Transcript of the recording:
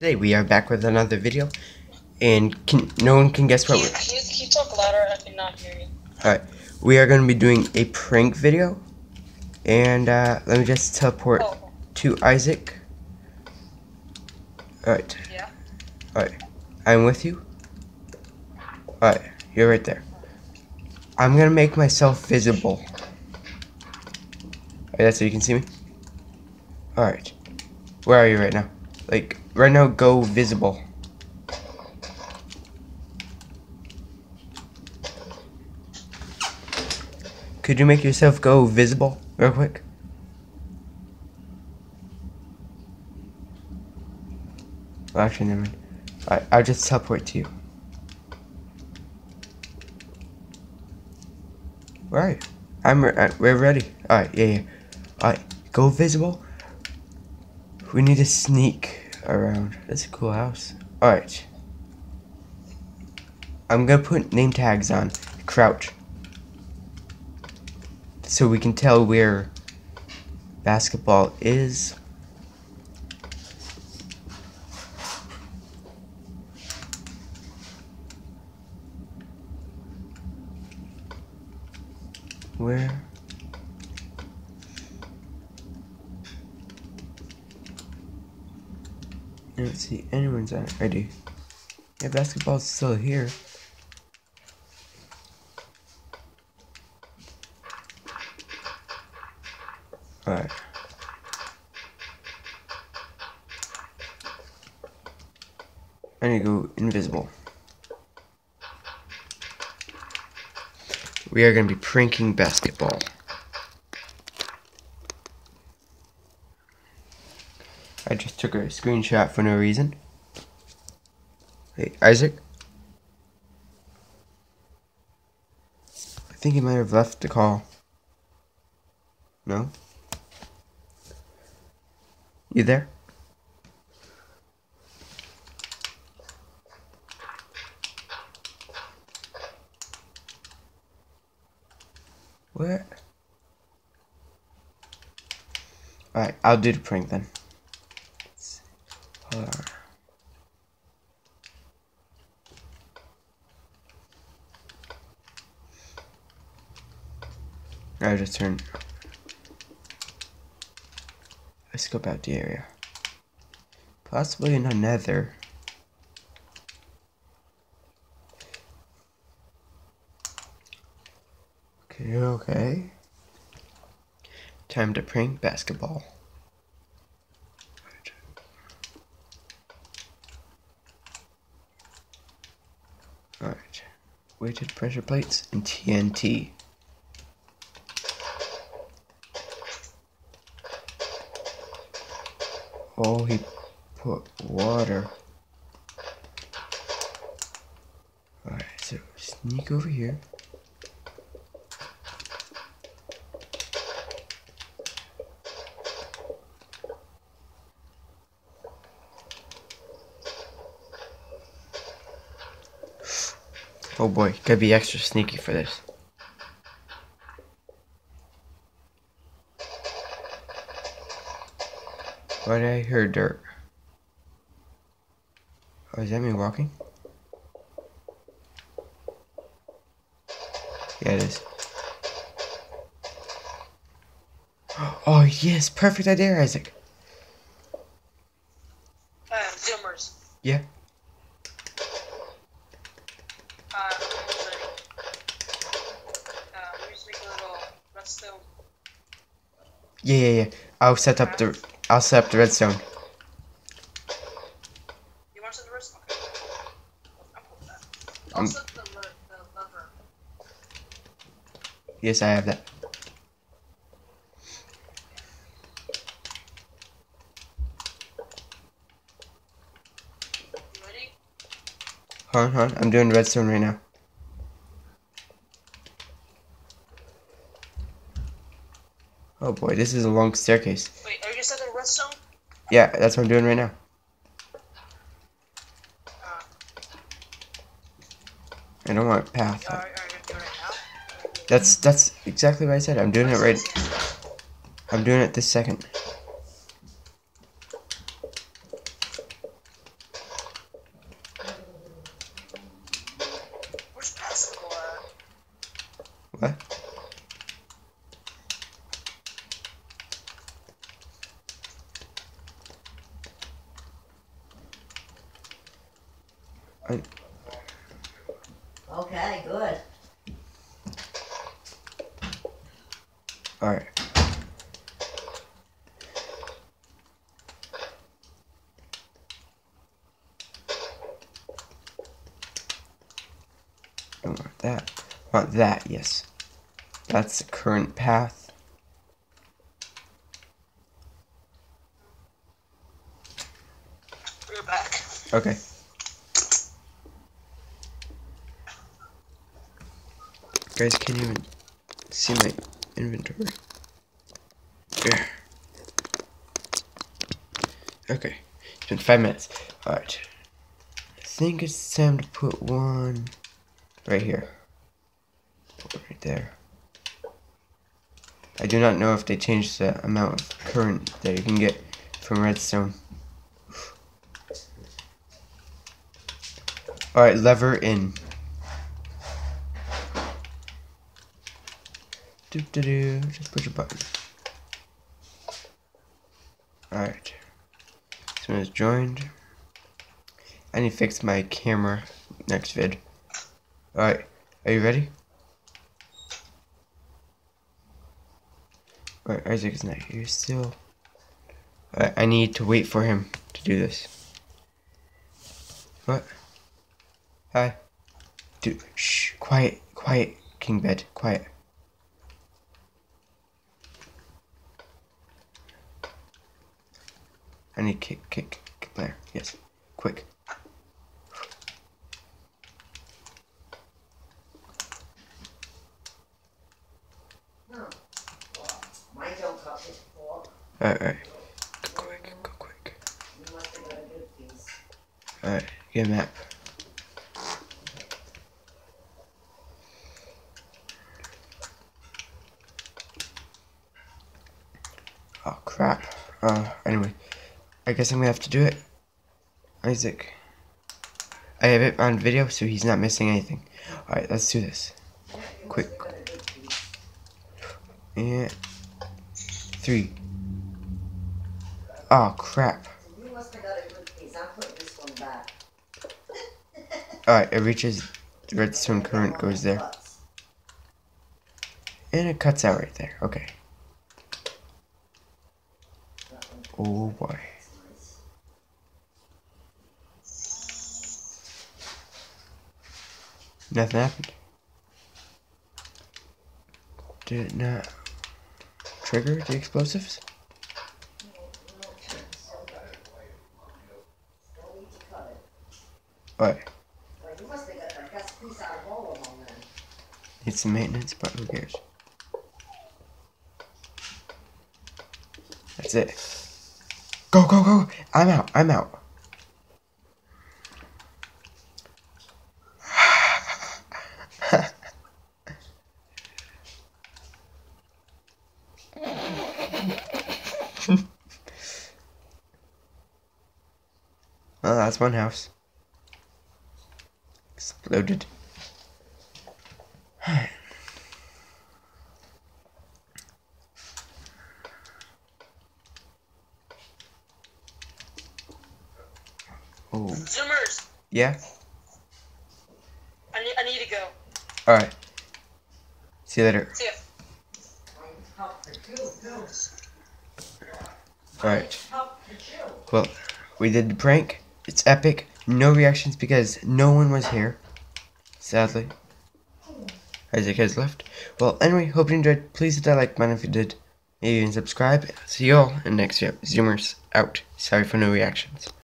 Today we are back with another video, and can, no one can guess what. You, can you, can you talk louder? I cannot hear you. Alright, we are going to be doing a prank video, and uh, let me just teleport Oh, to Isaac. Alright, yeah. alright, I'm with you. Alright, you're right there. I'm gonna make myself visible. Alright, that's so you can see me? Alright, where are you right now? Like, right now, go visible. Could you make yourself go visible real quick? Well, actually, never mind. Alright, I'll just teleport to you. You? I'm re- uh, we're ready. Alright, yeah, yeah. Alright, go visible. We need to sneak around. That's a cool house. Alright. I'm gonna put name tags on. Crouch. So we can tell where basketball is. Where? I don't see anyone's on it. I do. Yeah, basketball's still here. Alright. I need to go invisible. We are going to be pranking basketball. I just took a screenshot for no reason. Hey, Isaac? I think he might have left the call. No? You there? Where? Alright, I'll do the prank then. I turned. I scope out the area. Possibly in a nether. Okay, okay. Time to prank basketball. Alright. Weighted pressure plates and TNT. Oh, he put water. Alright, so sneak over here. Oh boy, gotta be extra sneaky for this. Why did I hear dirt? Oh, is that me walking? Yeah, it is. Oh, yes, perfect idea, Isaac. Uh, Zoomers. Yeah. Uh, almost ready. Uh, let me just make a little redstone. Yeah, yeah, yeah. I'll set up the I'll set up the redstone. You want to set the redstone? Okay. I'm cool with that. Um, I'll set the, le- the lever. Yes, I have that. You ready? Hold on, hold on. I'm doing redstone right now. Oh boy, this is a long staircase. Wait, are you redstone? Yeah, that's what I'm doing right now. Uh, I don't want a path. Are, are that's that's exactly what I said. I'm doing it right. I'm doing it this second. What? Okay, good. alright. Don't want that. Want that, yes. That's the current path. We're back. Okay. Guys, can you even see my inventory? There. Okay. It's been five minutes. Alright. I think it's time to put one right here. Right there. I do not know if they changed the amount of current that you can get from redstone. Alright, lever in. Do do do. Just push a button. Alright. This one is joined. I need to fix my camera next vid. Alright, are you ready? Alright, Isaac is not here still. Alright, I need to wait for him to do this. What? Hi. Dude, shh, quiet, quiet, King Bed, quiet. Need kick, kick, kick there. Yes, quick. Alright, alright. Go quick, go quick. Alright, get a map. Oh crap. Uh, anyway. I guess I'm gonna have to do it. Isaac. I have it on video so he's not missing anything. Alright, let's do this. Quick. Yeah. got a good piece. And three. Oh crap. You must have got a good piece. I'm putting this one back. Alright, it reaches the redstone current goes there. And it cuts out right there. Okay. Oh boy. That's nice. Nothing happened. Did it not trigger the explosives? No, no chance. Don't need to cut it. What? Well, you must have got the best piece out of all of them then. Need some maintenance, but who cares? That's it. Go, go, go! I'm out, I'm out. well, that's one house. Exploded. Oh, Zoomers, yeah? I need, I need to go. Alright. See you later. See ya. Alright. Well, we did the prank. It's epic. No reactions because no one was here. Sadly. Isaac has left. Well, anyway, hope you enjoyed. Please hit that like button if you did. Maybe even subscribe. See you all in next video. Zoomers out. Sorry for no reactions.